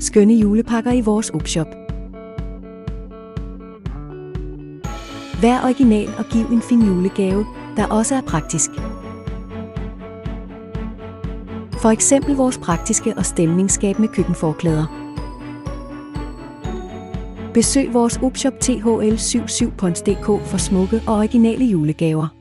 skønne julepakker i vores opshop. Vær original og giv en fin julegave, der også er praktisk. For eksempel vores praktiske og stemningsskabende køkkenforklæder. Besøg vores opshop thl77.dk for smukke og originale julegaver.